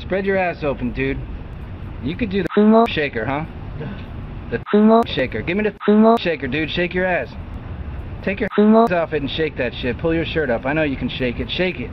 Spread your ass open, dude. You could do the Sumo. shaker, huh? The Sumo. shaker. Give me the Sumo. shaker, dude. Shake your ass. Take your Sumo. off it and shake that shit. Pull your shirt up. I know you can shake it. Shake it.